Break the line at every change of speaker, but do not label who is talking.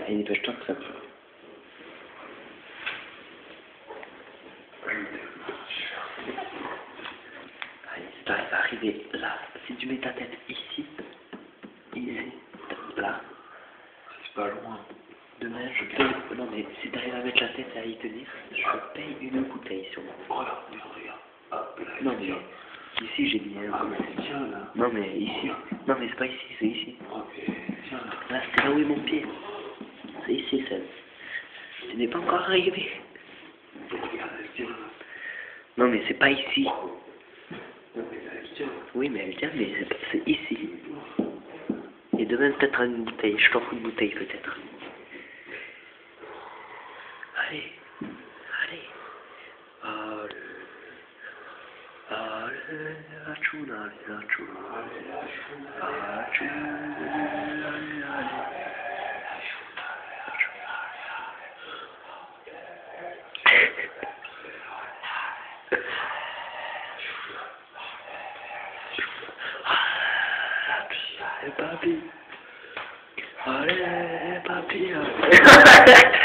Allez, dépêche-toi que ça peut. Allez, si t'arrives à arriver là, si tu mets ta tête ici, ici, là,
C'est pas loin.
demain je paye. Non, mais si t'arrives à mettre la tête et à y tenir, je paye une bouteille sur moi.
Regarde, regarde, regarde. Hop, là,
Non, mais ici j'ai un
Ah, mais tiens, là.
Non, mais ici. Non, mais c'est pas ici, c'est ici.
Ok, là.
Où est mon pied. C'est ici, Seb. Tu n'es pas encore arrivé. Non, mais c'est pas ici. Oui, mais elle tient, mais c'est- ici. Et demain, peut-être une bouteille. Je t'offre une bouteille, peut-être. Allez. Allez. Allez. Allez, achou, allez, achou. Achou, allez, Allez, papi. Allez, papi. allez.